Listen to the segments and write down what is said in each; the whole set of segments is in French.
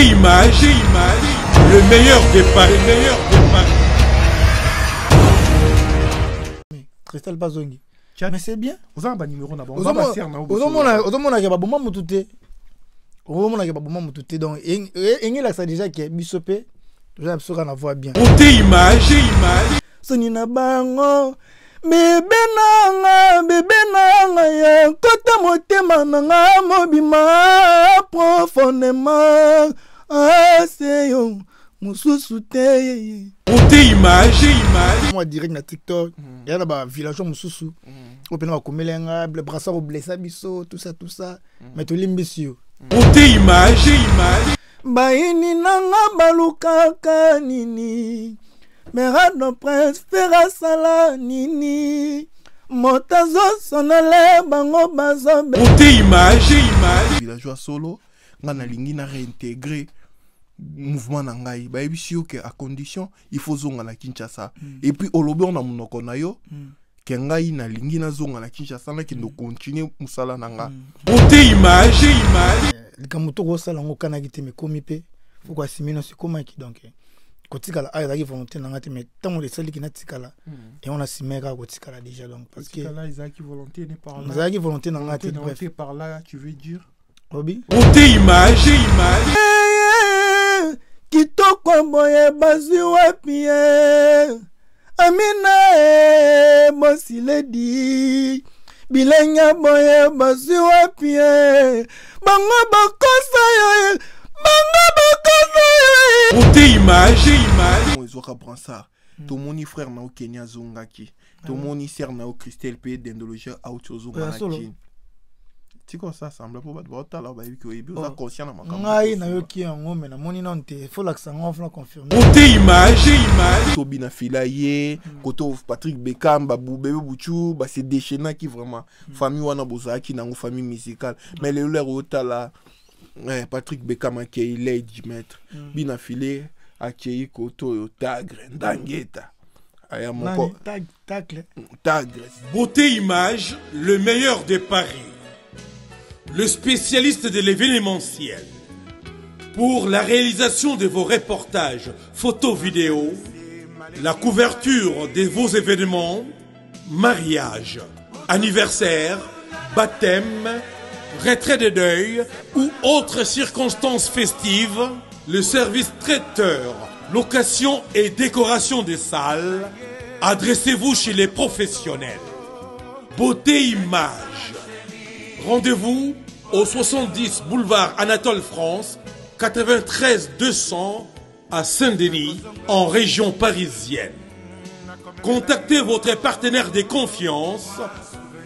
Beauté image, image, le meilleur des paris, le meilleur des paris. Christelle Bazongi. Chat. Mais c'est bien. oza na banuméro na bango oza baser na yo bosoto. ozomonaka baboma motu te ozomonaka baboma motu te donc eng- e- engelakisa déjà ke biso mpe toza na biso kaka na voi bien Beauté image, image, soni na bango bebe nanga bebe nanga ya kota motema nanga mobima profondément aseyo mosusu te beauté image, image, mwa direct na tiktok eya na bavillage mosusu. Oyo mpena bakomeli nga brasa koblesa biso tout ça tout ça. Mais tolimbisi yo beauté image, image, bayini nanga balukaka nini. Merado prince fer asala nini. Moto azosonele bango bazobe beauté image, image, villageois solo nga nalingi na réintégrer mouvement na ngai bayebisi yo ke à condition il faut zonga na kinshasa. Et puis olobi ngo na monoko na yo ke ngai nalingi nazonga na kinshasa nakende continue mosala na nga. Beauté image, image, likambo to kosala yango okanaki te mekomi mpe foko asimi nyonso ekomaki donc kotikala ayo ezalaki volonté na nga te mais ntango esaliki natikala yango nasimai kaka kotikala déjà donc parce que là. ezalaki volonté na nga te bref. obi? Image, image, Eh, kitoko boye bazwi wapi ye? Amina e bosiledi bilenge boye bazwi wapi ye? Bango bakosa yo ye. Bango bakosa yo ye. Beauté image, ezwaka bransard tomoni frère na yo keni azongaki tomoni sere na yo christelle mpe dendologie auti ozonga na kini tika osasambla mpo bato baotala bayebi oyebi Oh. oza conscient na makambo ngai nayoki yango me namoni nano te folakisa ngo fona confirme. Beauté image, image, tobi na fila ye koto patrick bekam babu bebe buchu base déchaînaki vraiment famille wana bozalaki nango famille musicale. Mais lelo lere otala eh, patrick bekam akei lady maître. Bina file akei koto oyo tagre ndangeta. Aya moko tagre. Beauté image, le meilleur des paris. Le spécialiste de l'événementiel. Pour la réalisation de vos reportages, photos, vidéos, la couverture de vos événements, mariage, anniversaire, baptême, retrait de deuil ou autres circonstances festives, le service traiteur, location et décoration des salles, adressez-vous chez les professionnels. Beauté Image. Rendez-vous au 70 boulevard Anatole France, 93 200 à Saint-Denis, en région parisienne. Contactez votre partenaire de confiance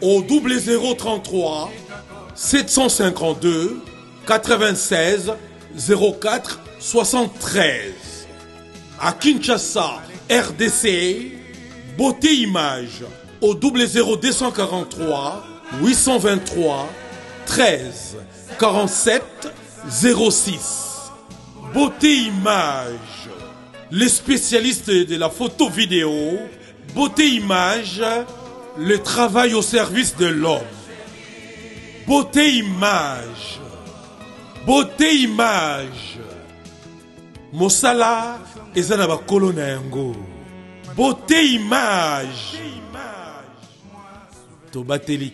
au 0033 752 96 04 73. À Kinshasa, RDC, Beauté Image au 00243 823 13 47 06. Beauté Image, les spécialistes de la photo vidéo. Beauté Image, le travail au service de l'homme. Beauté Image, Beauté Image. mosala bakolo na yango beauté image tobateli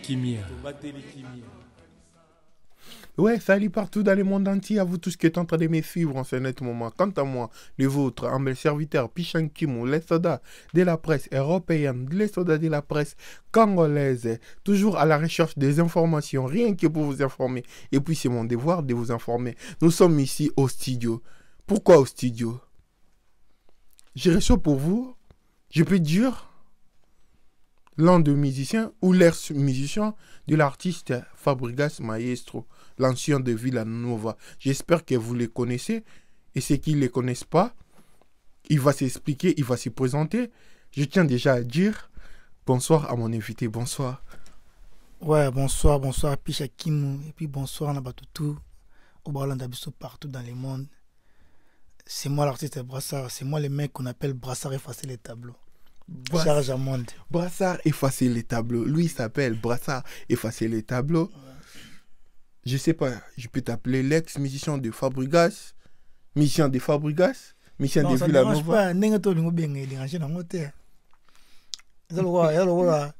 Ouais, salut partout dans le monde entier, à vous tous qui êtes en train de me suivre en ce net moment. Quant à moi, le vôtre, humble serviteur Pichan Kimou, les soldats de la presse européenne, les soldats de la presse congolaise, toujours à la recherche des informations, rien que pour vous informer. Et puis c'est mon devoir de vous informer. Nous sommes ici au studio. Pourquoi au studio? Je reçois pour vous, je peux dire, l'un des musiciens ou l'ex-musicien de l'artiste Fabregas Maestro, l'ancien de Villanova. J'espère que vous les connaissez et ceux qui ne les connaissent pas, il va s'expliquer, il va se présenter. Je tiens déjà à dire bonsoir à mon invité. Bonsoir. Ouais, bonsoir, bonsoir, Picha Kimu, et puis bonsoir, Nabatutu, au Barlanda Bisso, partout dans le monde. C'est moi l'artiste Brassard, c'est moi le mec qu'on appelle Brassard effacer les tableaux. Brass- Charge à monde. Brassard effacer les tableaux. Lui il s'appelle Brassard effacer les tableaux. Je sais pas, je peux t'appeler l'ex-musicien de Fabregas. mission de fabrigas mission Non, de ça ne dérange villanova pas ndenge tolingi obenga edérange nango te eza lokola eza lokola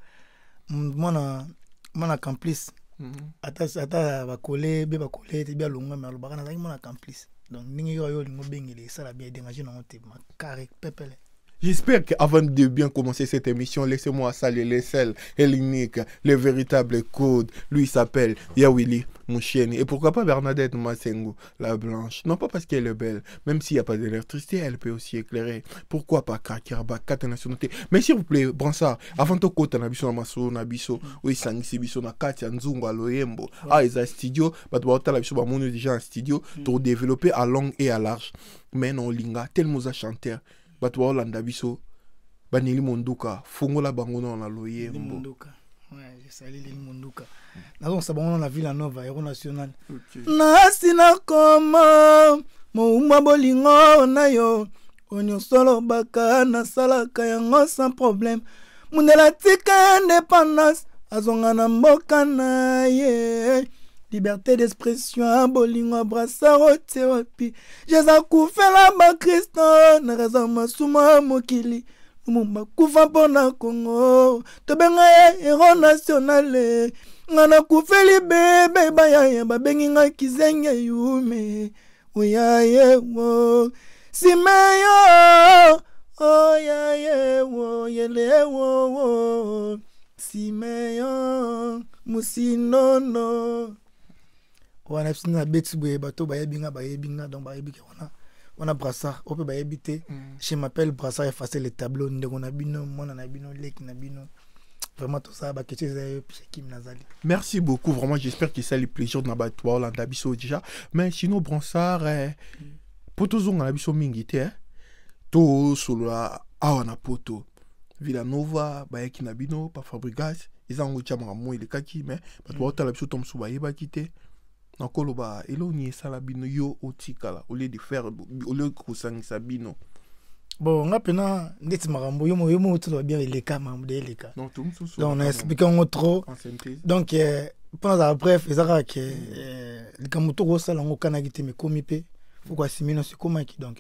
mwana mwana complice Mhm. ata ata bakole be bakole te be alongwa me alobaka nazalaki mwana complice donc ndenge yo oyo olingi obengela esala bien edérange nango te makare pepele J'espère qu'avant de bien commencer cette émission, laissez-moi saluer les seuls et l'unique, le véritable code. Lui s'appelle Yawili Moucheni. Et pourquoi pas Bernadette Massengo, la blanche Non pas parce qu'elle est belle, même s'il n'y a pas d'électricité, elle peut aussi éclairer. Pourquoi pas Kakiraba, quatre nationalités Mais s'il vous plaît, Bransard, avant de côté na biso na maso na biso, oui sangisi biso na kati ya nzungu à loyembo. Ah, ils studio, bato baotala biso bamoni déjà en studio, pour développer à long et à large. Mais non linga, tellement za chanteur. Bato baolanda biso baneli monduka. Fungola bango nao na loyembo nazongisa bango na ville nova héros national. Nasi nakoma moumwa bolingo na yo. Oyo nyonso olobaka nasalaka yango sans problème. Mundela atika indépendance azonga na mboka na ye liberté d'expression ya bolingo abrasar otie wapi jeza kufela bakristo na raza masumu ya mokili lumumba kufa mpo na kongo tobenga ye hero nationale nga nakufeli bebe bayaya babengi nga kizenge yume oyaye wo. Simeyo oyaye wo yele wo wo. Simeyo musinono wana biso na beti boye bato bayebi nga bayebi nga donc bayebi ke wana wana brassard oyo mpe bayebi te je m'appelle brassard le tableau ndeko na bino mwana na bino leki na bino. Vraiment yo pishakim nazali. Merci beaucoup vraiment j'espère que ça le plaisir na baolanda biso déjà. Mais sinon bronsard eh, po tozonga na biso mingi te eh, tosolola awa na poto. Villanova bayaki na bino pafabrigas eza yango tia makambo elekaki mais bato baotala biso to mosusu bayebaki te nakoloba eloni esala bino yo otikala au lieu de faire au lieu kosangisa bino. Bon nga mpena ndeti makambo yo mo- yo mo toloba bien eleka makambo de eleka donc na explike yango trop. donc bref eza kaka ke likambo to kosala yango okanaki te mekomi mpe fo koasimi nyonso ekomaki donc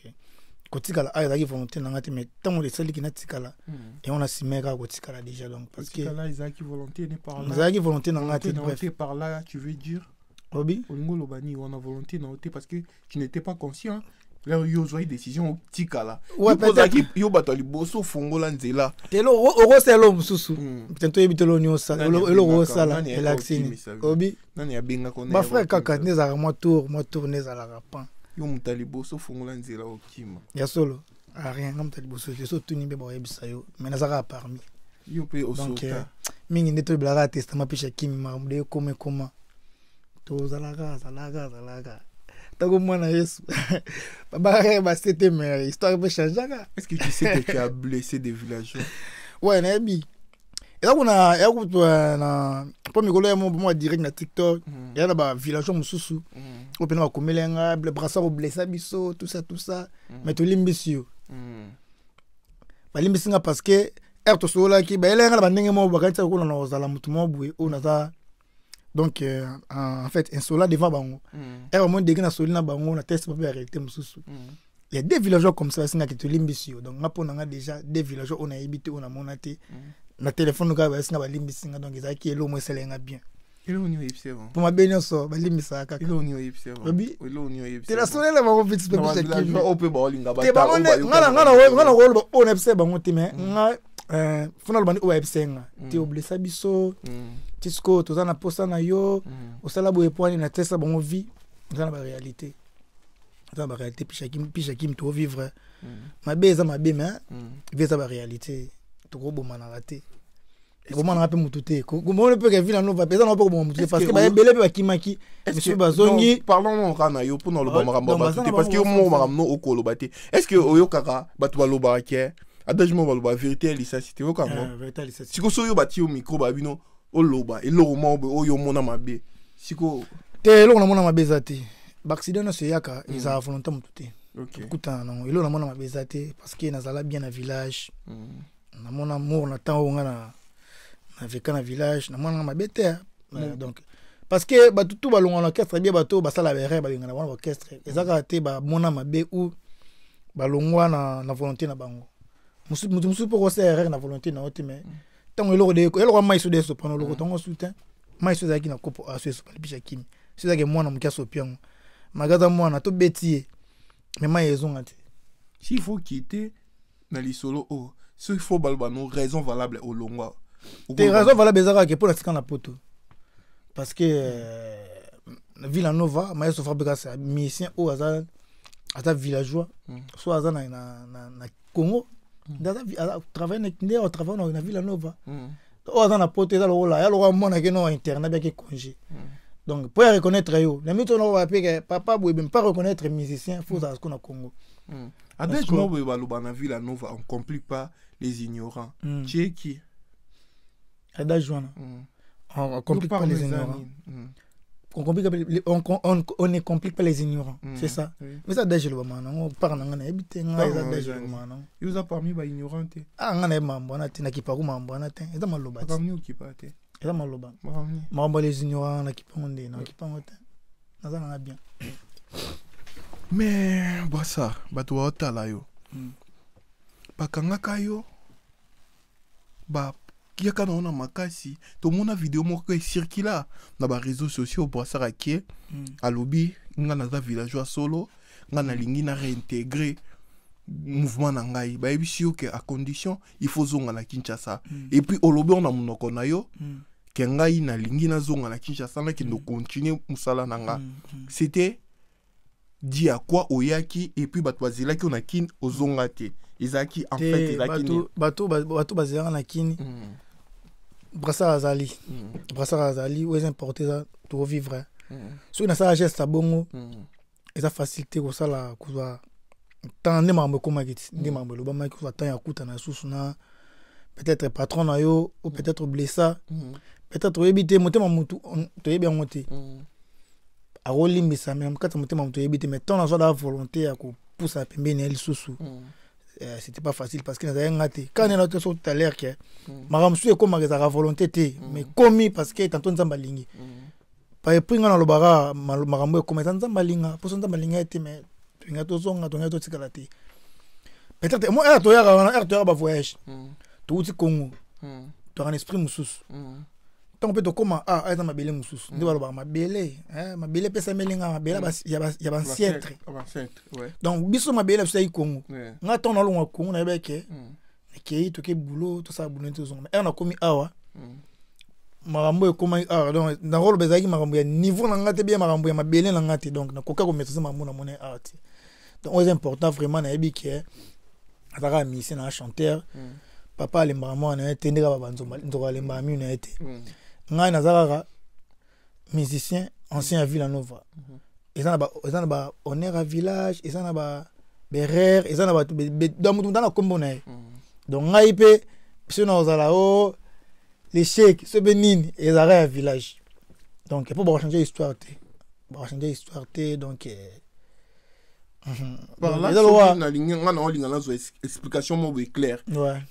kotikala ayo ezalaki volonté na nga te mais ntango esaliki natikala yango nasimai kaka kotikala déjà donc parce que ezalaki volonté na nga te bref obi? Olingo oloba nini wana volonté na ote parce que tu n'étais pas conscient. Lero yo ozwaki décision otikala Yo ozalaki peut-être. yo bato ya liboso ofongola nzela telo okosala elo mosusu tento oyebi te eloko osala elaksini optimiste abi? obi? Nani abengaka bafrère kaka nde ezalaka mwa tour mwa tour nde ezalaka pan yo moto ya liboso ofongola nzela okima ya solo. Rien nga moto ya liboso te so otuni mpe bakoyebisa yo. Mais naza kaka parmi. Yo mpe donc eh, osota mingi nde toyebelaka testament mpe shakimi makambo de ekoma ekoma tozalaka azalaka azalaka ntango mwana yesu. Basete histoire mpe changeaka. Est-ce que tu sais que tu as blessé des villageois? Ouais nayebi eza kuna kutu na mpo mikolo ya mwa direct na tiktok Mm. eza na bavillageur mosusu. Mm, oyo mpena bakomeli nga brasa koblesa biso ça tout ça. Mm. tolimbisi yo balimbisi nga parce que ere tosololaki bayela nga na bandenge moko bakanisi kokona na kozala motu moko boye oyo naza donc euh, en fait insola devant bango. Mm, ere bamoni dege nasoli na bango na teste mape ya réalité mosusu mm. il y a des villageois comme ça basingaki tolimbisi yo donc nga mpo na nga déjà des villageois oyo nayebi te oyo namona te na telefone kaka bayesinga balimbisi nga donc ezalaki eloko mo esalela nga bien. Mpo mabe nyonso balimbisaka kaka eloko nini oyebisi yango Obi? eloko nini oyebisi te nasolela bango pe Na koloba oyo nayebisa bango te me nga eh, fona loba nde oyo ayebisa nga te oblesa biso ti sikoyo toza na posa na yo. Osala boye po ani na tesa bango vie eza na baréalité eza na baréalité pishakim tovivre mabe eza mabe me vie eza baréalité tokobomanaka te. Ekomanaka mpe motu te. Komona mpe kevi na nova mpe eza na mpe koboma te. Parce que bayebele mpe bakimaki bazongi parlons kaka na yo mpona oloba makambo ya bato te parce que yo moko makambo no okoloba te. Est ce que oyokaka bato balobaka ke? Adage moko baloba vérité ya lisasi te oyokaka ngo siko so oyo bati yo micro ba bino oloba eloko moko oyo omona mabe. Siko te eloko namona mabe eza te. Baaccident nyonso eyaka ezala volonté motu te. Ok. Okutana nango eloko namona mabe eza te parce que nazala bien na village. Mm. namona mour na ntango oyo nga na veka na village namonanga mabe te hein. Mm. donc parce que bato tu balongwa na orchestre bie bato basala baerreur balingana bango na orchestre. Eza kaka te bamona mabe ou balongwa na, volonté na bango. Moto mosusu mpo kosa erreur na volonté na yo te mais ntango eloko eloko ya mai so de oloko ntango soutien mai so ezalaki na kopo aso esopani bisha kimi so ezalaki mwana moke asopi yango mwana tobeti ye. Me mai ezonga te. Na lisolo oyo so il faut baloba no raison valable olongwa te raison valable eza kaka ke mpo na tika na poto. Parce que euh, villa nova oyo aza aza villageois. Mm. so aza na, na, na, na congo nde na- nde atravaille na, villa nova oyo aza na poto eza lokola ya lokola monake no internet biaki congé. Donc mpo ya reconnaître yo na mito noko bapeke papa boyebe mpa reconnaître musicien fo ozala siko na congo. Mo boye baloba na ville nova on complique pas les ignorants. Mm. tu es qui? Adage wana Mm. on, complique pas les ignorants. Mm. On, complique pas les- on, on, on ne complique pas les ignorants. Mm. c'est ça. Oui. mais eza adage elobama nango par na nga nayebi te nga Par eza na adage ozali. elobama nango yo oza parmi baignorant te ah nga nayebi makambo wana te nakipaku makambo wana te eza maloba te makambo nini okipa te eza maloba makambo nini makambo ya les ignorants nakipango nde nakipango te naza nanga bien. Mais bwasa bato baotala yo Mm. bakangaka yo bayaka na yo na makasi tomona video moko esirkila na bareseau sociaux bwasaka akie Mm. alobi nga naza villageois solo nga nalingi na réintégrer mouvement na ngai bayebisi yo ke a condition il faut zonga na kinshasa Mm. et puis olobi ngo na monoko na yo Mm. ke ngai nalingi nazonga na kinshasa nakende continue mosala na nga Mm. Mm. c'était di ya kwa oyaki et puis bato bazelaki yo na kini ozonga te ezalaki en fait ezalaki bato bazelaka na kini Mm, brassard azali. Mm, brassard azali oyo eza importe eza tovivre mm, soki nasala geste abongo mm, eza facile te kosala kozwa ntan nde makambo ekomaki ti nde makambo elobamaki kozwa ntan ya kutana lisusu na peut-être patron na yo ou peut-être blessa mm, peut-être oyebi te motema motu toyebi yango te mm, akolimbisa me kati ya motema motu oyebi te mais ntan nazwa da volonté ya kopusa pembeni ya lisusu mm, c'était pas facile parce que nazali nga te. Kaka nena to so tout à l'heure ke Mm. makambo mosusu ekomaka ezalaka volonté te mais komi parce que tanto nzambe alingi. Mm. paepui nga nalobaka makambo ekoma eza nzambe alinga. Mposo nzambe alinga ye te mais tolinga tozonga tolinga totikala te. Peut-être mo ere toyaka wana ere toyaka bavoyage Mm, touti congo. Mm, toyaka na esprit mosusu. Mm, ntango mpe tokóma a eza mabele mosusu. Nde balobaka mabele mabele epesamelinga mabele ya ya ya Ancêtre, ouais, donc biso mabele biso yai ouais, nga ntango nalongwa congo nayebi ke mm, nakei toke bulo tosala bulo nde tozonga ere nakomi awa mm, makambo ekomaki awa. Donc nakoloba ezalaki makambo ya niveau na nga te bie makambo ya mabele na nga te. Donc nakoka komaîtrise makambo na moni awa te. Donc oyo eza important vraiment nayebi ke azalaka musicien na chanteur. Mm, papa alembaka mwana na ye te nde kaka banzoko alembaka minu na ye te. Mm, ngai naza kaka musicien ancien ya ville nova eza na ba- eza na ba honneur ya village eza na ba berere eza na bato mutu na nkombo na ye mm. donc ngai mpe biso na kozala o lechek so mpe nini ezalaka ya village donc mpo bakochange histoire te bakochange histoire te donc eh, mhm. Eza soki lokola nalingi nga na olinga nazwa es- explication moko éclair ouais.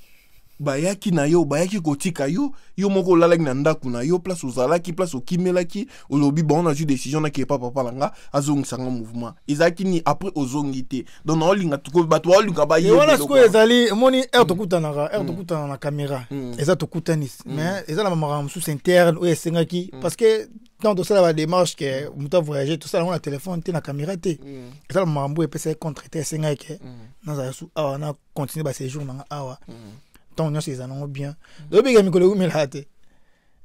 Bayaki na yo bayaki kotika yo yo moko olalaki na ndako na yo place ozalaki place okimelaki olobi bango nazwi décision nakepa papa na nga azongisanga mouvement. Ezalaki nini? Après ozongi te. Donc naolinga bato baolinga e wana. sikoyo ezali emoni ere tokutanaka ere tokutana na caméra. Mm. eza tokutani mais eza na bamakambo mosusu interne oyo esengaki. Parce que ntango tosala badémarche ke moto avoyage tosala yango na telefone te na caméra te. Mm, eza na bamakambo oyo epesaki contre te esengaki ke. Mm, nazala su awa na continue baséjour nanga awa. Mm. Ntango nyonso eza nango bien. Tobika mikolo ewumelaka te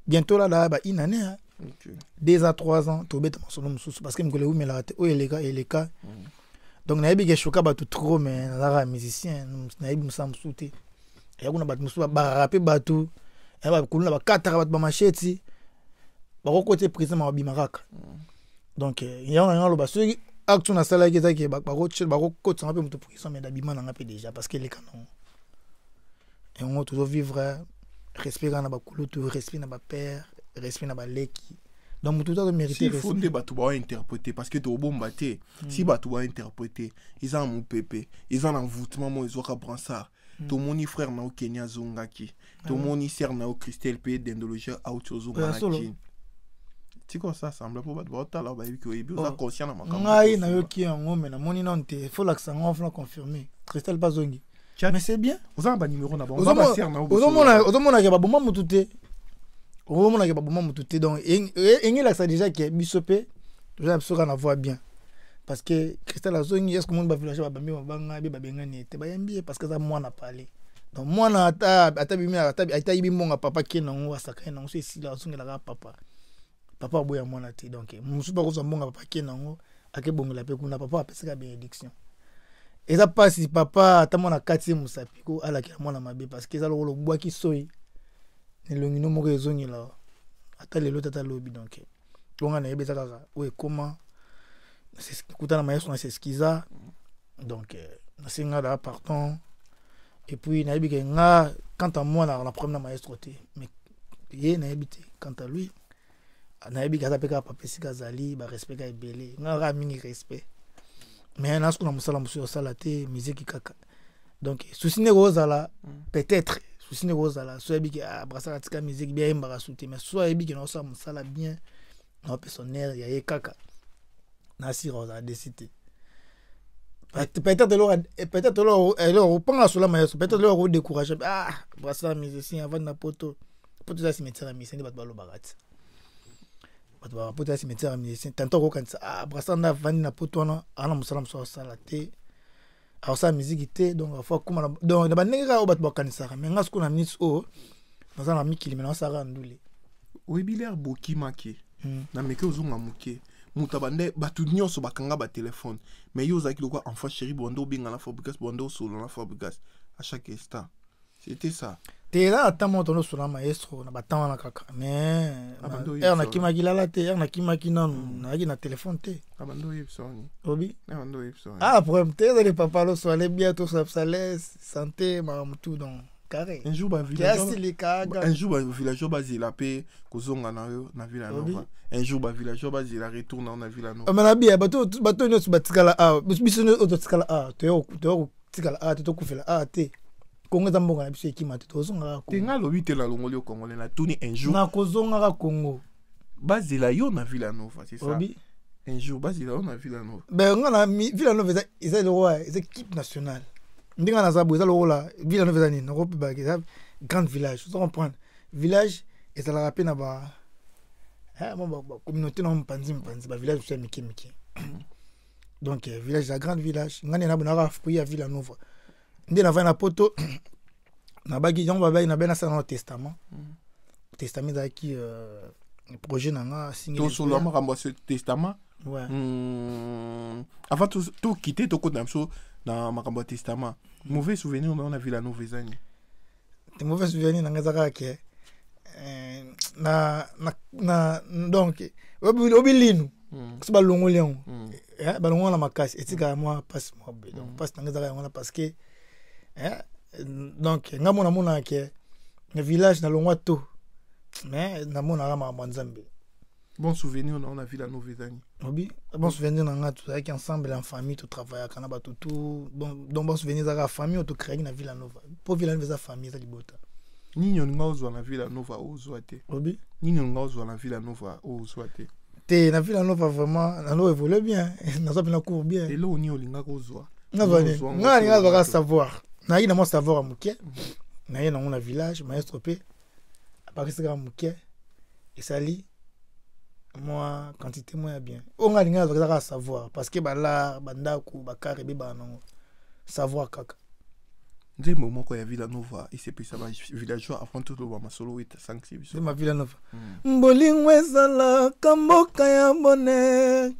bientôt lala ba une année hein. Deux à trois ans tobeta masolo mosusu parce que mikolo ewumelaka te oyo eleka eleka donc nayebi ke shoka bato trop mais nazalaka musicien nayebi mosala mosusu te eya kuna bato mosusu barape bato eya bakuluna bakataka bato bamasheti bakokota président babima kaka donc yango nanga aloba soki acte oyo nasalaki ezaki bakokotisanga mpe moto prison mais dabima nanga mpe déjà parce que eleka nango yango tozovivre respect kaka na bakulutu respect na bapère respect na baleki donc motu ta tomérite s'il faut nde bato baointerprete parce que tobomba te si bato baointerprete eza na mopepe eza na voûtement moko ezwaka bransard tomoni frère na yo keni azongaki tomoni sere na yo christelle mpe dendologie auti ozonga na kini tika osasambla mpo bato baotala bayebi ke oyebi oza Oh. conscient na makambo ngai nayoki yango me namoni nano te fo lakisa ngo fona confirme cristal bazongi mais c'est bien. Oza na banimero na ozomonaka baboma motu te ozomonaka baboma motu te donc eng- engelakisa déjà ke biso mpe toza na biso kaka na voi bien. Parce que cristal azongi estce omoni bavillage babambi mabanga be babengani ete bayembi ye parce que aza mwana pale donc mwana ata yibi mbonga papa ke nango asakani nango so esila azongelaka papa. Papa aboya mwana te donc mosusu bakozwa mbonga papa ke nango akebongela mpe kuna papa apesaka bénédiction eza mpasi papa ata mwana kati ye mosapi ko alakela mwana mabe parce que eza lokola obwaki soi. Elongi no moko ezongela ata lelo te ata lobi donc. Bonga nayebi eza kaka oyo ekóma kuta na mayeso na seskiza donc nasenga daa pardon. Et puis nayebi ke nga quant à moi na problème na maestro te. Mais ye nayebi te quant à lui nayebi ke aza mpe kaka papa esika azali barespect kaka ebele. Nga kaka mingi respect mais na suku na mosala mosusu osala te miziki kaka donc susi ndenge ozala peut-être susi ndenge ozala so ayebi ke ah, brasaka tika miziki bien ayembaka su te mais so ayebi ke naosala mosala bien naopesa onere ya ye kaka nasira ozala desi te Peut- peut-être eloko opanga sola mayeso peut-être eloko odécourage ah brasala musicien avandi na poto poto eza cimetière ya musicien nde bato balobaka ti bato bapoto ya cimetière ya musicien tanto akokanisa ah brasala nde avandi na poto wana ana mosala mosusu asala te. Aosala miziki te donc afo akóma na donc na bandenge kaka oyo bato bakanisaka. Nga sikoyo na minute oyo naza na mikili me naosalaka ndule. Oyebi lere bokimaki Mm. na meke ozonga moke. Moto abande bato nyonso bakanga batelefone yo ozalaki lokwa enfant chéri obenga na fabricas bande osolo na fabricas à chaque instant. C'était ça te eza na temps moko tondosuna maestro na batemp wana kaka. Mais ah, r nakimaki lala te r nakimaki nanu nayaki na telefone te. Ah, Obi? Eh, ah problème te ezali papa loso alebia tosapsales santé makambo tout donc unjour bavillageois bazela mpe kozonga na yo na villa nova. Unjour bavillageois bazela retour na yo na villa nova. Ah, Manabiya bato nyonso batikala a biso nyonso totikala a toya kotikala a totokufela a te. Kongo eza mboka na biso ekima te tozongaka te nga alobi te nalongoli yo congolais natuni un jour. Nakozongaka kongo bazela yo na villa nova c'est ça? Un jour bazela yo na villa nova ben nga na villanova eza eza lokola eza équipe nationale. Ndenge naza boye eza lokola villanova eza nini? Nakopebaka eza grande village oza comprendre village ezalaka mpe na ba eh, mo ba- ba communauté nango mopanzi mopanzi bavillage mosusu ya mike mike. Donc eh, village eza grande village. Nga nde nabonaka fruit ya villanova nde navai na poto nabaki yango babaki nabai nasala nano testament. Testament ezalaki euh, projet na nga tosolola makambo ya testament. Ouais. Avant to- tokite tokota na biso na makambo ya testament. Mauvais souvenir na yo na villa nova ezani te mauvais souvenir na nga eza kaka ke eh, na, na, na donc obi obi linu Hmm, so balongoli yango eh, balongoli na makasi. Etikaka mwa mpasi mwa boye donc Mm. mpasi na nga ezaka yango wana parce que eh, donc ke na village nalongwa to mais namonaka makambo ya nzambe bon souvenir na villa nova ezani obi bon souvenir na nga tozalaki ensemble en famille totravaillaka na bato tu bon, donc bon souvenir ezaka famille oyo na villa nova. Mpo nova eza famille eza libota. Nini olinga ozwa na villa nova oyo ozwa te obi? Nini olinga ozwa na villa nova ozwa te te na villa nova vraiment nalo évolue bien. Cour bien. Olingaka ozwa nga azwaka savoir nayi na mwa savoir ya moke naye nango na village maestro mpe abakisaka moke esali mwa quantité moko ya bien. Oyo nga alinga azwaka ezaka savoir. Parce que balar bandako bakare ebebaka nango savoir kaka nzembo moko ya villa nova esepelisa bavillageois avant toloba masolo oyo esangisi biso nde ma villa nova Hmm. bolingo ezalaka mboka ya bonheur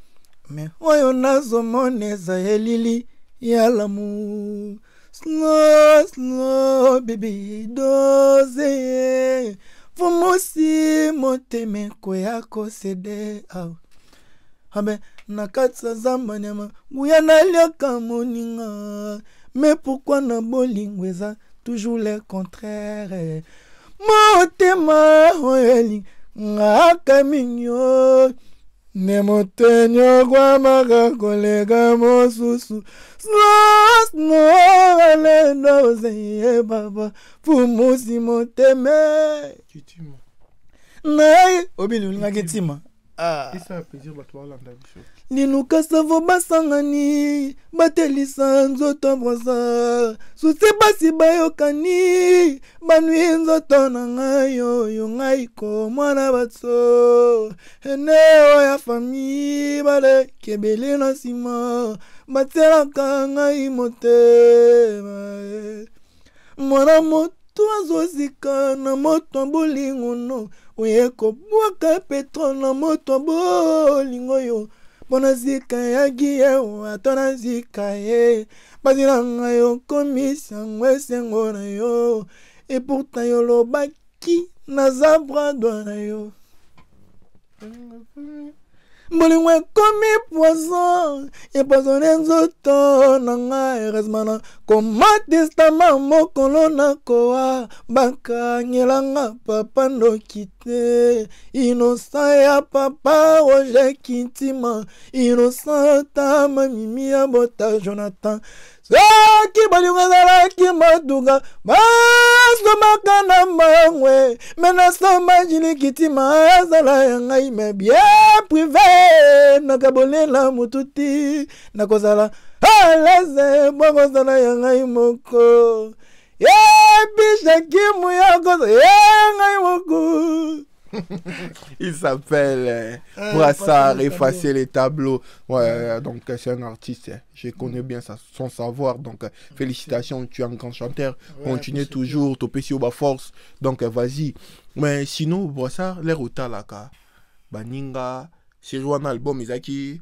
me oyo nazomona eza elili ya lamour slow slow baby doze fumusi motema ekoya kosede awa abe na kati ya zamba nyama nguya naliaka moninga. Me pourkui na bolingo eza toujours le contraire? Motema oyo elingaka minyo ne moteni okwamaka koleka mosusu. Snosnoalenozeye papa pumusi moteme. Nai obili olingaki ntima Ah. esa plaisir bato balanda biso linuka savo basangani batelisa nzoto brosa susi basi bayokani banwi nzoto na ngai oyo ngai komwana bato ene oya fami balekebeli na nsima batielaka ngai motema. Mwana moto azozika na moto ya bolingo no oye kobwaka petro na moto ya bolingo oyo mpo nazika yaki ye ata nazika ye bazila ngai okomisango esengo na yo epourta yo lobaki naza bradwa na yo bolingo ekomi poison epoisone nzoto na nga eresmana komatestama mokolo na kowa bakangilanga papa ndoki te. Inosa ya papa roger kintima. Inosa tama mimi ya bota jonathan. Soki bolingo ezalaki matuka basomaka na mangwe. Me nasoma jilikitima azala ya ngai me bien prive nakabolela motu ti nakozala. Alese bwakozala ya ngai moko Il s'appelle euh, Euh, Brassard, Effacer les tableaux. Ouais, euh, donc euh, c'est un artiste. hein. Je connais bien sa- son savoir. Donc euh, félicitations, tu es un grand chanteur. Ouais, Continue toujours, au bas force. Donc euh, vas-y. Mais sinon, Brassard, les Rotalaka, Baninga, c'est joué un album, Isaki.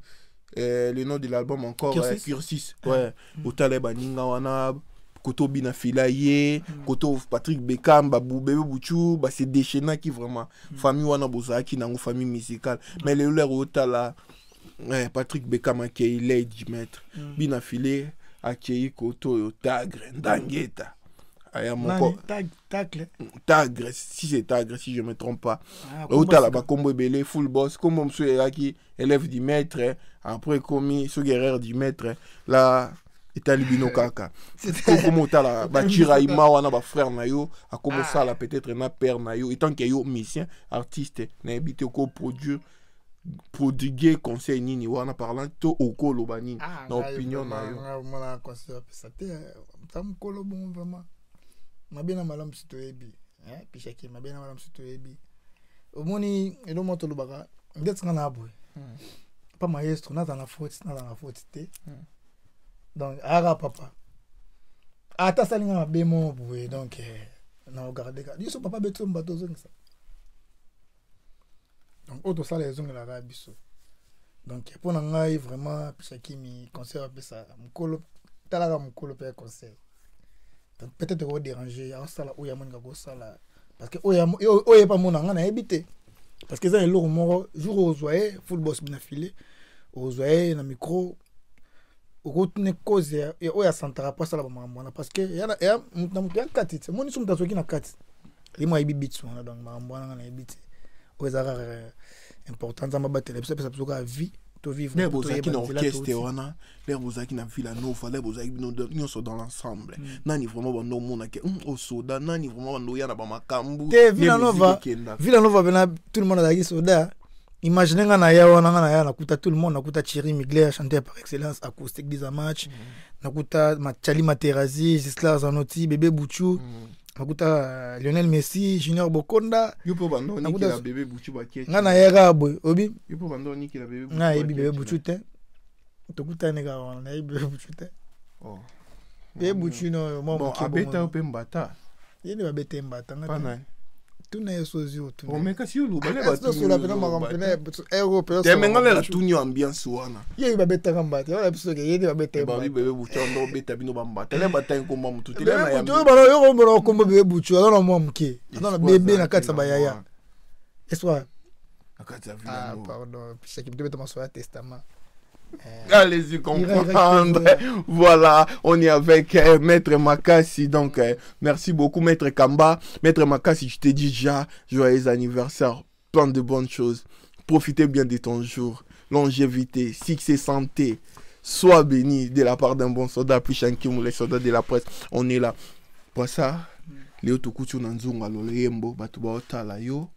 Euh, le nom de l'album encore, euh, Cursis. Cursis. Ouais, Otale Baninga, Wana. Koto bina fila ye koto patrick bekam babu bebe buchu base déchaînaki vraiment famille wana bozalaki nango famille musicale. Mais lelo lere otala eh, patrick bekam akei lady maître bina file akei koto tagre ndangeta. Aya moko tagre si c'est tagre si je me trompe pas. Ah, otala bakombo ebele full boss. Kombo mosusu eyaki élève du maître après komi soki erreur du maître la etali bino kaka. kokomi otala bacira ima wana bafrère na yo akomi osala peut-être na père na yo etant ke yo musicien artiste nayebi te okoproduire prodiguer conseil nini wana parlant to okoloba nini Ah, na opinion na vraiment, yo. ngai omona conseil apesa te ta mokolo bongo vraiment. Mabe na malamu si toyebi pishaki mabe na malamu si toyebi omoni elo mo tolobaka ndeti nga na boye pa maestro naza na faute naza na faute te donc ayaka papa. Ata asali nga mabe mo boye donc eh, na ogarde ka biso papa beto bato ozongisa donc oyo tosala ezongelaka biso. Donc mpo na ngai vraiment pishakimi conseil apesa mokolo talaka mokolo mpe conseil donc peut-être kodérange aosala oyo amonika kosala parce que oyo amo- oyo oyo epa mona ngai nayebi te parce que eza eloko moko jour ozwa ye football bina file ozwa ye na micro okotune cause ya- oyo asantaka po asala bamakambo wana parce que na- moto ya kati te moni so moto asoki na kati. Limo ayebi bit wana donc makambo wana ngai nayebi te oyo eza kaka important nzambe abatela biso apesa biso kaka vie tovivre bozalaki na orchestre wana lere bozalaki na villa nova lere bozalaki bino nyonso dans l'ensemble. Nani vraiment bando omonake osoda nani vraiment bando oya na bamakambu te villanova villanova pena tout le monde azalaki soda imagine nga na ya wana nga na ya nakuta tout le monde nakuta thierry migler chanteur par excellence acoustique disa match nakuta machali materazi gislar zanoti bebe buchu Mm. nakuta uh, lionel messi junior bokonda yo mpo bando nga na ya kaka boye obi yo mpo bando buchu nga nayebi bebe baketi buchu te. Tokutani kaka wana bebe buchu te. Oh. bebe buchu no mwa bon moke abeta mbata. Babete. tuna ye sozi otune kasi yo lubasola ah, mpena makambo mpena temengalela eh, tuni ambiance wana. Ye babetaka mbata. Wana biso ke yeni babetaebebe eh, bucu ando obeta bino bambata le bata nkomba motu teyokombola okombo bebe bucu aza na mwa moke. Aza na bebe na kati ya bayaya. Ah, Eswa na kati ya pardon. Pisaki mito beta masoya testament. Allez-y comprendre. Voilà, on est avec euh, Maître Makassi. Donc, euh, merci beaucoup, Maître Kamba. Maître Makassi, je te dis déjà, joyeux anniversaire. Plein de bonnes choses. Profitez bien de ton jour. Longévité, succès, santé. Sois béni de la part d'un bon soldat. Puis Shankim, les soldats de la presse, on est là. Pour ça, leo tokuti na nzonga lolo yembo bato baotala yo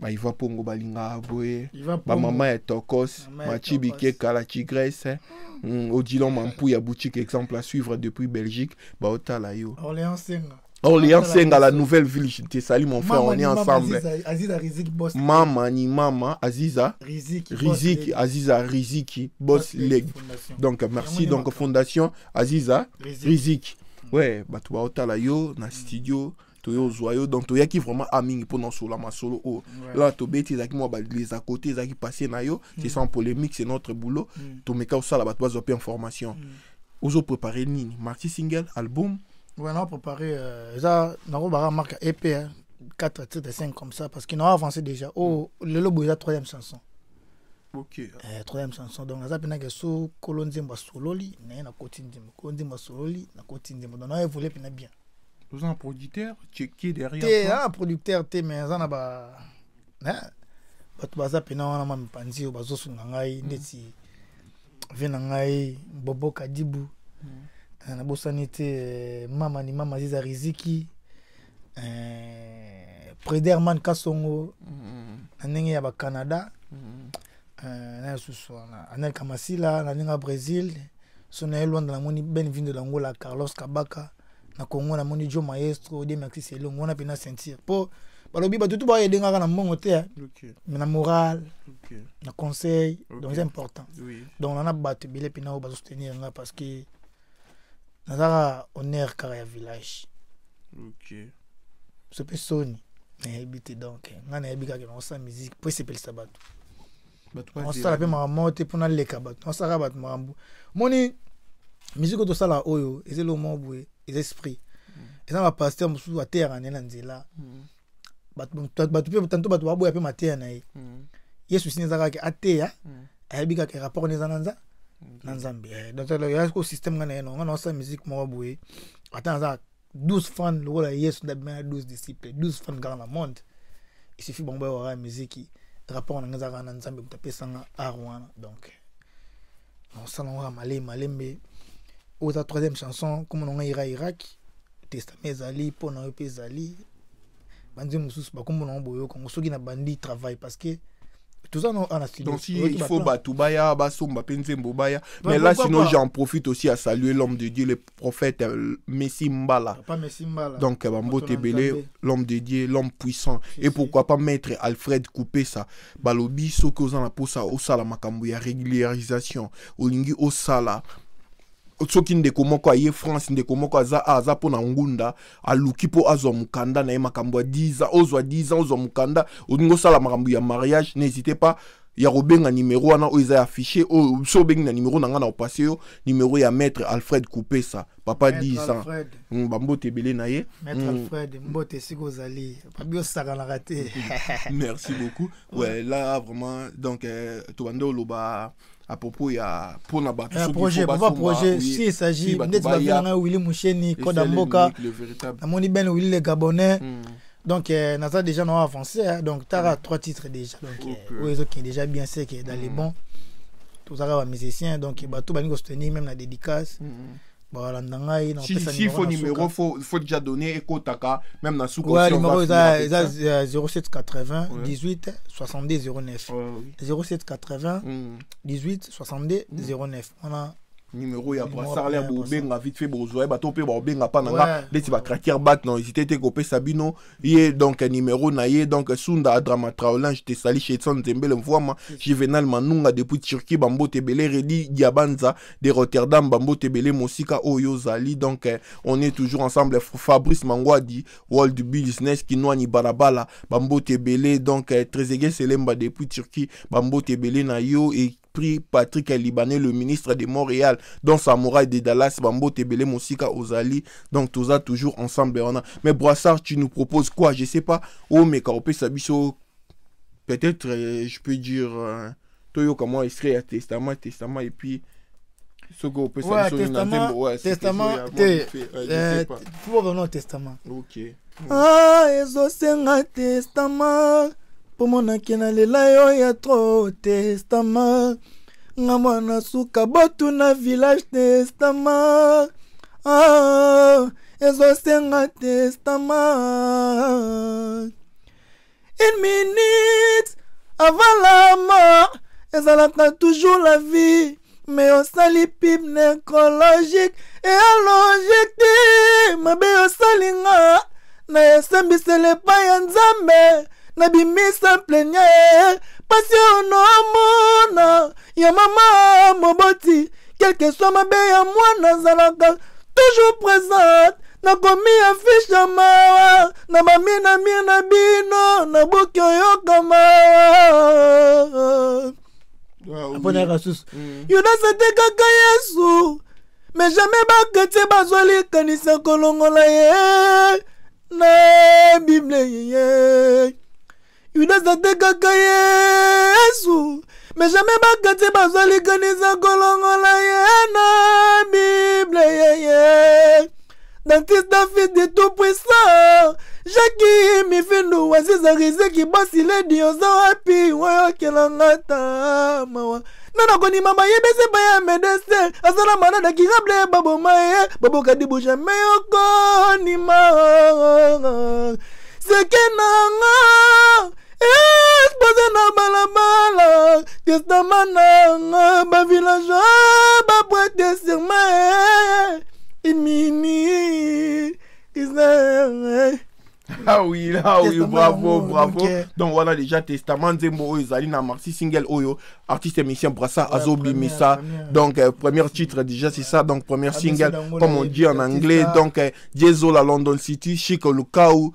baiva mpongo balingaka boye bamama ya tokos Mama ya machibi Tokos. keka la tigresse mm, odilon mampu ya boutique exemple à suivre depuis belgique. Baotala yo. Orléans Senga. la nouvelle ville je te sali mon frère on est ensemble. Aziza- Aziza Riziki boss. mama ni mama aziza lady. aziza riziki boss leg donc merci donc fondation aziza Riziki. riziki. Ouais bato baotala yo na studio toyozwa yo donc toyaki vraiment amingi mpona osola masolo oyo Ouais. là tobeti ezalaki mwa les à côté ezalaki passé na yo c'est sans polémique c'est notre boulot Mm. tomeka osala bato bazwa mpe information Mm. ozoprépare nini? Marti single album? Ouais, a préparé. Euh, ça, on a marqué EP, hein, 4 titres, 5 comme ça, parce qu'ils ont avancé déjà. Oh, le lobo est la troisième chanson. ok Euh, troisième chanson. Donc, on a pena que so kolonzimba sololi, na na kotinzimba. Kolonzimba sololi, na kotinzimba. Donc, on a évolué pena bien. Un producteur qui est derrière T'es toi? un producteur, t'es, mais ça n'a pas. Hein? bato baza pena wana ma mipanzi oyo bazosunga ngai ndeti ve na ngai bobo kadibu. Eh, nabosani te eh, mama ni mama ziza riziki eh, prederman kasongo. Mm, na ndenge ya bacanada mm, eh, na lisusu wana. Anel kamasila na ndenge ya brésil. So na ye lwanda namoni ben vindo langola carlos kabaka na congo namoni jo maestro de maxis elongo wana mpena sentir mpo balobi bato tu bayedengaka na mbongo te eh, mais na moral ok. na conseil Ok. donc c'est important. Oui. Donc nana bato ebele mpena oyo bazosoutenir nga parce que nazaka honneur kaka ya village. Ok. So mpe soni nayebi te donc ngai nayebi kaka naosala musike mpo esepelisa bato. Naosala mpe makambo moko te mpo naleka bato. Naosalaka bato makambo. Moni musike oyo tosala oyo eza eloko moko boye eza esprit eza na bapaster mosusu ateyaka ne na nzela bato mpe tanto bato baboya mpe mateya na ye ye susi eza kaka ateya ayebi kaka rapport ne eza na nza na nzambe donc yako système ngai na ye no ngai naosala musike moko boye ata naza 12 fan lokola yesu ndabimana 12 disciple 12 fan kaka na monde. Isuffit bango bayokaka miziki rapport na ngai eza kaka na nzambe moto apesanga art wana donc naosala ngo kaka malembe malembe oyo eza troisième chanson komona ngai ira irak testament ezali mpo na yo mpe ezali. Banzembo mosusu bakombo nango boye okongo soki na bandi travail parce que Donc si il faut baplan. bato baya basomba mpe nzembo baya. Bah, mais là sinon j'en profite aussi à saluer l'homme de Dieu le prophète euh, Messi Mbala. Donc euh, Bambo Tebele l'homme de Dieu l'homme puissant. Et pourquoi pas maître Alfred Kupesa balobi soki oza na posa osala makambo ya régularisation. Olingi osala soki ndeko moko aye france ndeko moko aza aza mpo na ngunda aluki mpo azwa mokanda na ye makambo ya 10 ans ozwa 10 ans ozwa mokanda olingi osala makambo ya mariage n'hésite pas ya kobenga nimero wana oyo eza ya affiché oyo so obengi na nimero na ngai na yo nimero ya maître alfred kupesa papa Maître 10 ans. Mm, bambote ebele na ye. Mm. merci beaucoup. Ouais là vraiment donc euh, tobande oloba à propos ya mpona bato soki projet papa basomba, projet si esagi ndeti baya, bavela ngai willi musheni koda mboka namoni ben willi le gabonais. Mm. donc euh, naza déjà na avancé hein, donc tara trois titres déjà. Donc euh, oyo ezokende déjà bien c'est que dans les bons. Tozaka bamusicien donc bato balingi kosoutenir même na dédicace. Mm. Na si si faut numéro faut faut déjà donner ekotaka même na suka ouais on numéro eza eza ça. euh, 0780 Ouais. 18 62 09 Ouais, oui. 0780 Mm. 18 62 09 wana numéro ya brasar ya ya bobenga vite fait bozwa ye bato mpe baobenga mpa na nga ndeti bacraquer bat na hésité te kopesa bino ye donc numéro na ye donc sunda adrama traolange te sali chetson nzembele mvwama juvenal manunga depuis turquie bambote ebele redi diabanza de rotterdam bambote ebele mosika oyo ozali donc eh, on est toujours ensemble. Fabrice mangwadi world business kinwani balabala bambote ebele donc eh, trésege selemba depuis turquie bambote ebele na yo et pris Patrick Libanais, le ministre de Montréal, dans Samouraï de Dallas, Bambo Tebele Mosika Ozali. Donc, tous ça toujours ensemble. On a... Mais Brassard, tu nous proposes quoi? Je sais pas. Oh, mais Karopé Sabiso, peut-être, euh, je peux dire, euh, Toyo, comment extrait à Testament, Testament, et puis. ce que Opé Ouais, testament, ouais, testament, te, euh, au testament. Ok. ah ezosenga testama mpo monaki na lela yo ya tro testama nga mwana suka botuna village testama ah ezosenga testama une minute avant la mort ezalaka toujours la vie me osali pipe nécrologique eya logique te mabe osalinga na esambisela epai ya nzambe na bimisa plénière pasi ono amona ya mama moboti kelke swa mabe ya mwana azalaka. Toujours présente nakomi afisha mawa na bamina mir na bino na buki oyoka mawa. Ah Aponaka susu mm. yudas atekaka yesu me jamai bakretie bazwalikanisa kolongola ye na bible ye. Yudas atekaka yesu. Me jamai bakati bazwa likanisa kolongola ye na bible yeye dentiste david de tout puissant jaki mifindu wazizarizeki basi ledi oza wapi wayokelanga ta mawa nana konima mayebisi pa ya medecin asala manada kirable baboma ye babokadibu jamai okonima seke nanga expose na balabala testama nanga bavillageois baprete serma imini israel Ah oui, ah oui, bravo, bravo. donc, euh, Donc voilà déjà Testament Nzembo Oyo ezali na single Oyo, artiste émission Brassa Ouais, Azo première, Bimisa. première. Donc euh, premier titre déjà c'est ça, donc premier Ah, single comme on dit en anglais. Donc euh, Jezo la London City, Chico Lukau,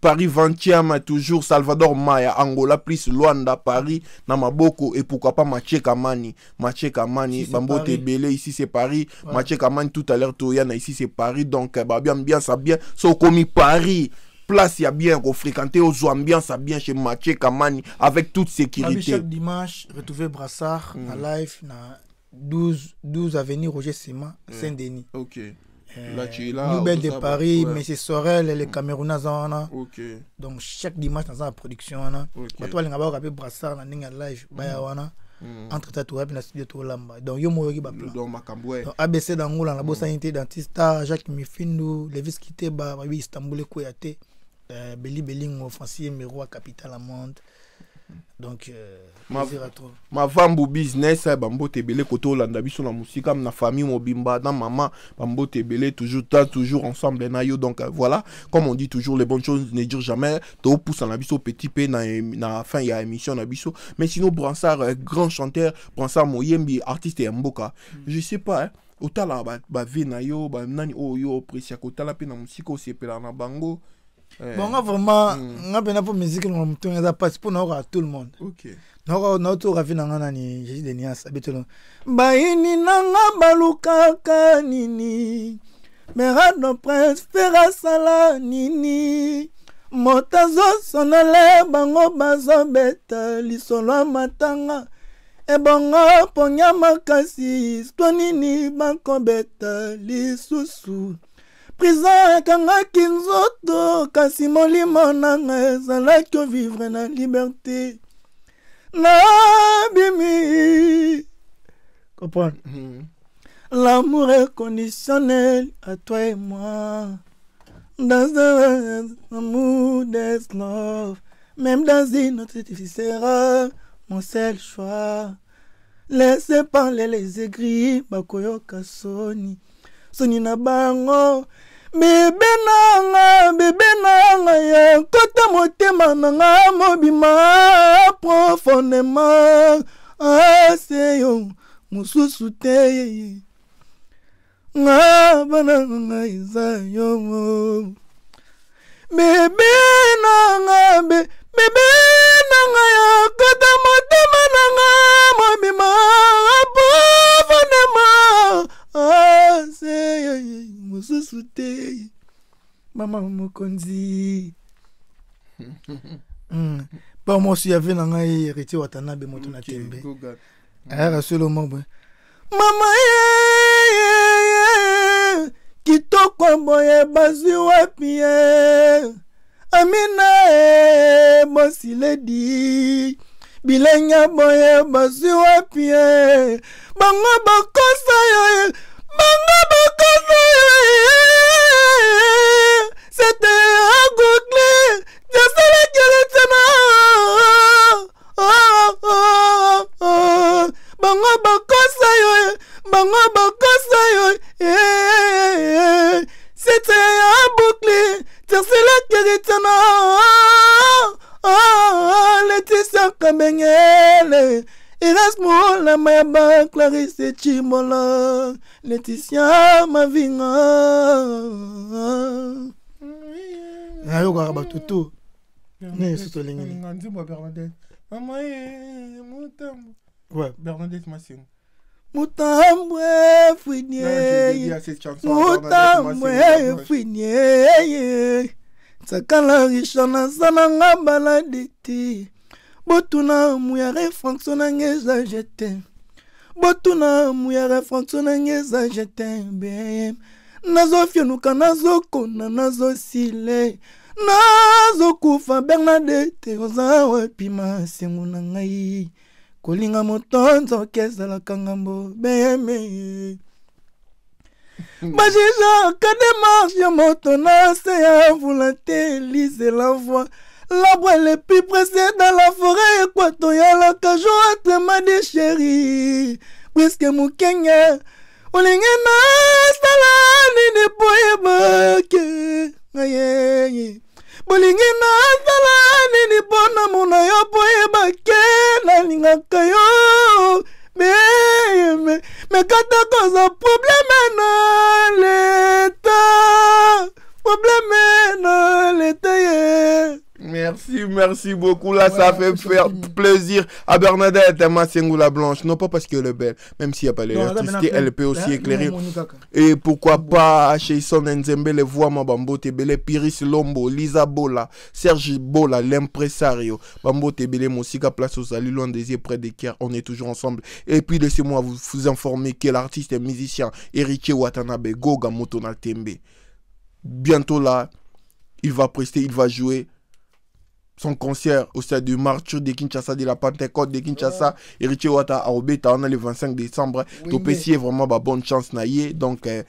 Paris 20e toujours Salvador Maya, Angola plus Luanda, Paris na Maboko et pourquoi pas Mathieu Kamani, Mathieu Kamani, Ici, c'est Bambo Paris. Tebele ici c'est Paris, Ouais. Mathieu Kamani tout à l'heure Toyana ici c'est Paris donc euh, bah bien bien ça bien, so Paris place ya bien kofréquenter ozwa ambiance ya bien chez Mathieu Kamani avec toute sécurité. chaque dimanche retrouver brassard na live na 12, 12 avenue roger sima saint-denis. Ok. Euh, Là, tu es là, nouvelle de paris ouais. monsieur sorel le cameroun aza wana ok. Donc chaque dimanche naza na production wana Ok. bato balinga bayoka mpe brassard na ndenge ya live baya wana Mm. entre mpe na studio tolamba donc yo moyoki baplan donc makambo ouais. Donc, abc dangula nabosani te dentiste star jacques mifindu levis kiteba babi istanbul ekweya te euh, beli belingo francier mero ya capital à monde donc euh, Ma- à trop mavambu business eh, bambote ebele kote olanda biso na mosika na famille mobimba na mama bambote ebele toujours ta toujours ensemble na yo. Donc euh, voilà comme on dit toujours les bonnes choses ne durent jamais. Topousa na biso petit pe na, na fin ya émission na biso. Mais sinon bransard euh, grand chanteur bransard moyembi artiste ya mboka. Je sais pas hein, otala ba- bave na yo banani oyo yo opresia kotala mpe na mosika osepela na bango bon nga vraiment Mm. nga mpena mpo musike longa motongo eza mpasi mpo naokaa tout le monde. Ok. Naotoka vi na nga nani jésus de nias abetelo bayini na nga balukaka nini. Merado prince fer asala nini. Moto azosonole bango bazobeta lisolo ya matanga ebongo ponya makasi to nini bakobeta lisusu prison ekangaki nzoto kasi molimo nanga ezalaki ovivre na liberté. Nabimi comprendre Mhm. l'amour est conditionnel à toi et moi. Dans un amour des love même dans une autre sera mon seul choix. Laissez parler les aigris bakoyoka soni soni na bango. Bebe nanga bebe nanga ya kota motema nanga mobima profondément. Ase yo mosusu te nga bana nanga eza yo bebe nanga be bebe nanga ya kota motema nanga mobima mosusu te. Mama mokonzi. Mm. mpa mosi ave na ngai héritier watanabe moto na tembe. ayaka solo mobwe mama ye kitoko boye bazwi wapi ye amina ye bosiledi bilenge boye bazwi wapi ye bango bakosa yo bango bokono sete agocle jasala jeletsema bango bokosa yo bango bokosa yo sete aboucle jasala jeletsema letisa kamengele erasmo lama ya ba clarise chimola leticia mavinga nayokaka bato to neyesu tolingini mutambwe. Fwinie mutambwe fwinie sakala richard naza nanga balade te botuna muyare franctio nange eza jete. botuna muya refraction na ngai eza jtbm nazofyanuka nazokona nazosile nazokufa bernadete oza wepima nsengo na ngai? Kolinga motonzoke ezalaka ngambo bm bajija ka demarche ya moto na se ya vula te lisela voi l'arbre le plus pressé dans la forêt équatoriale kajo atrema de chéri puiske mokenge olingi nasala nini po yebake ayeye bolingi nasala nini mpo namona yo po yebake nalingaka yo meyeme mekata koza probleme na leta probleme na leta ye Merci, merci beaucoup. Là, ça fait faire plaisir à Bernadette Masengo la Blanche. Non pas parce qu'elle est belle, même s'il n'y a pas l'électricité, elle peut aussi éclairer. Et pourquoi pas Jason Nzembe, les voix Bambo Tebele, Piris Lombo, Lisa Bola, Serge Bola, l'impresario, Bambo Tebele, Mosika, place aux alus, loin des yeux, près des cœurs, on est toujours ensemble. Et puis laissez-moi vous, vous informer que l'artiste et musicien Héritier Watanabe, Goga Motona Tembe, bientôt là, il va prester, il va jouer son concert au stade du Martyr de Kinshasa, de la Pentecôte de Kinshasa, Héritier Wata à Obeta, on a le 25 décembre. Oui, Topesi vraiment bah, bonne chance naïe. Donc, euh,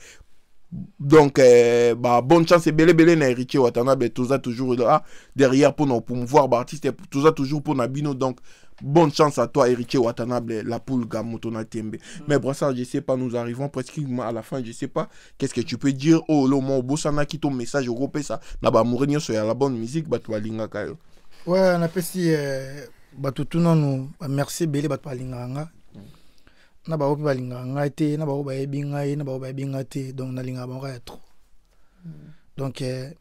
donc euh, bah, bonne chance et belle belle na Héritier Watana, ben, tout ça toujours là derrière pour nous promouvoir bah, artiste, ça toujours pour Nabino. Donc, bonne chance à toi, Héritier Watanabe, la poule Gamotona Tembe. Mais Brassard, je sais pas, nous arrivons presque à la fin, je sais pas. Qu'est-ce que tu peux dire? Oh, le mot Bossana qui ton message européen, ça. Naba Mourinho, sur la bonne musique, bah, tu vas. Ouais napesi eh, bato tu nanu bamerci ebele bato balingaka nga na bango mpe balingaka ngai te na bango na te. Donc nalingaka bango ya trop donc eh,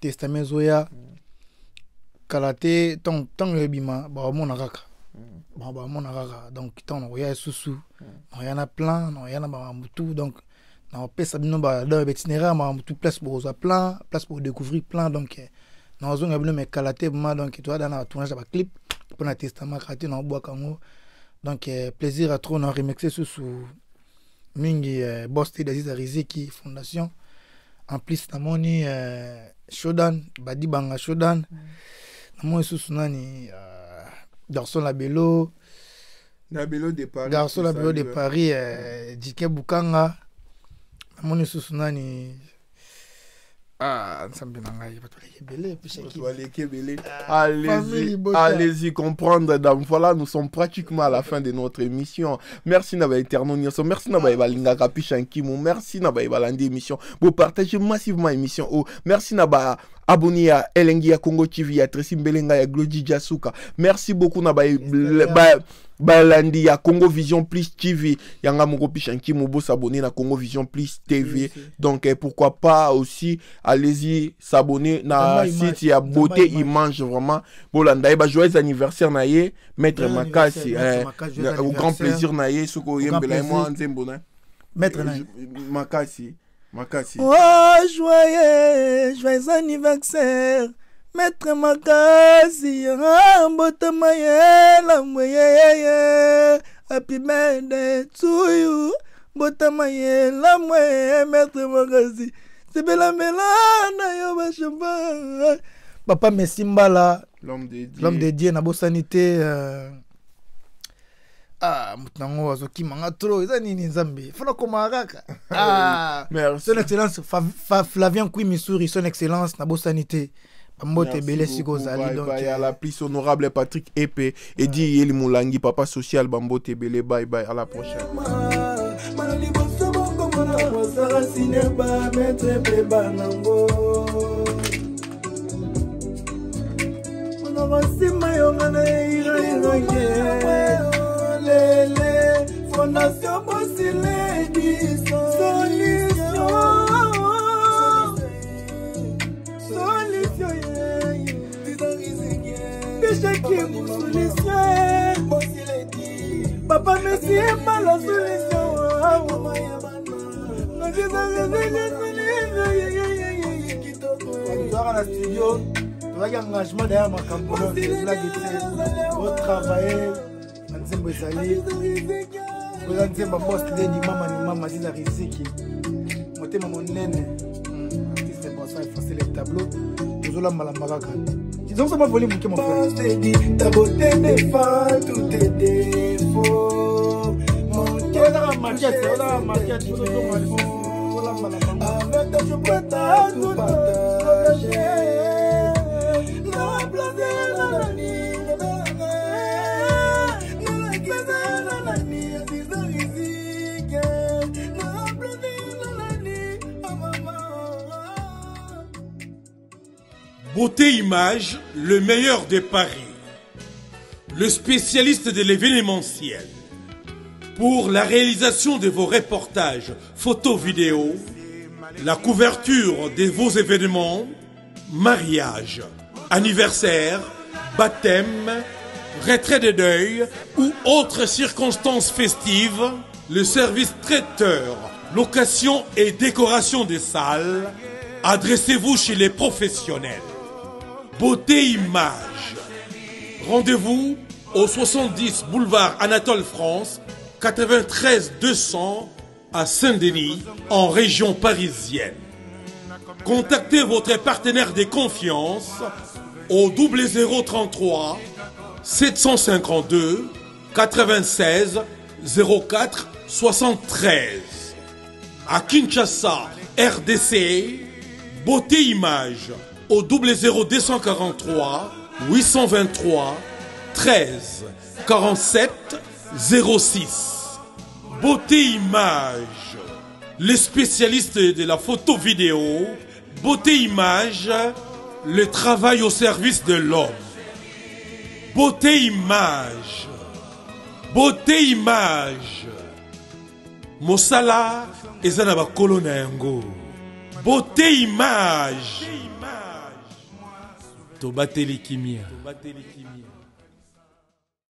testament ezoya kala te ntango ebima bakomona kaka. Bakomona kaka. Donc ntango nakoya lisusu nakoya na plan nakoya na makambo tu donc nakopesa bino bador baitinéraire makambo tu place bokozwa plan place bokodécouvrir plan. Donc eh, nazonga bino me kala te boma donc toada na batournage ya baclip mpo na testament kala te naobwaka yango donc eh, plaisir a trop na remercie susu mingi eh, bos te daziza riziki fondation. En plus namoni eh, shodan badi banga shodan. Namoni susu nani garçon labelo Nabelo de Paris. garçon labelo de paris jike bukanga namoni susu nani Allez-y, Bota. allez-y comprendre. Donc voilà, nous sommes pratiquement à la fin de notre émission. Merci Naba Eterno Nyoso. Merci Naba Ebalinga Kapishankimo. Merci Naba Ebalandi émission. Vous partagez massivement l'émission. Oh, merci Naba abonné à Elengi à Congo TV, à Tracy Mbelenga, à Glody Jasuka. Merci beaucoup Naba ba- balandi ya Congo Vision Plus TV. Yanga Mongo Pishankimo, beau s'abonner à Congo Vision Plus TV. Donc eh, pourquoi pas aussi allez-y s'abonner na site ya beauté Image. vraiment bolanda ye joyeux anniversaire na ye maître Joyeux makasi anniversaire, eh, Maître Makasi, na- joyeux au grand plaisir na ye soki oyembela ye mwa plaisir. nzembo na maître na Eh, makasi makasi Oh, joyeux, joyeux anniversaire, maître Makasi, ah, mbotama ye, lamwe ye, ye, ye. happy birthday to you, mbotama ye, lamwe ye, maître Makasi, sebelambela na yo bashamba. Papa Messi Mbala, l'homme de Dieu l'homme de Dieu, nabosani te euh, ah moto nango azokimanga tro eza nini nzambe? Fona kaka ah. merci. Son excellence Fa- Fa- flavien kui missouri son excellence nabosani te. Bambote ebele sika beaucoup. ozali Bye donc bye à euh, la plus honorable Patrick Epe. Yeli papa social Bambote Bele bye bye à la prochaine fondation bosiledi solution. Solution bichekimu solution papa mesi embala solution na studio. Tozwaki engagement derrière makambo blague te otravaille na nzembo ezali oza nzemba bos leli mama ni mama lila riziki. Motema monene. Hmm, artiste bonsoir efase le tableau. Tozolambalamba kaka. Tizongisoma voli moke moozaka makete ozaka makete ozolambalamba Beauté Image, le meilleur de Paris. Le spécialiste de l'événementiel. Pour la réalisation de vos reportages, photos, vidéos, la couverture de vos événements, mariage, anniversaire, baptême, retrait de deuil ou autres circonstances festives, le service traiteur, location et décoration des salles, adressez-vous chez les professionnels. Beauté Image. Rendez-vous au 70 boulevard Anatole France, 93 200 à Saint-Denis, en région parisienne. Contactez votre partenaire de confiance au 0033 752 96 04 73. À Kinshasa, RDC, Beauté Image au 00243 823 13 47 06. Beauté Image, les spécialistes de la photo vidéo. Beauté Image, le travail au service de l'homme. Beauté Image, Beauté Image. mosala bakolo na yango beauté image tobateli kimia